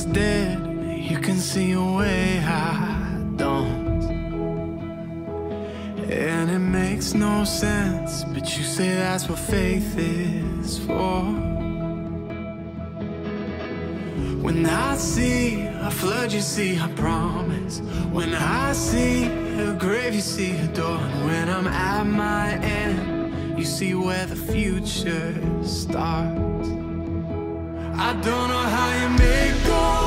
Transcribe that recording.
dead. You can see a way I don't. And it makes no sense, but you say that's what faith is for. When I see a flood, you see a promise. When I see a grave, you see a door. And when I'm at my end, you see where the future starts. I don't know how you make go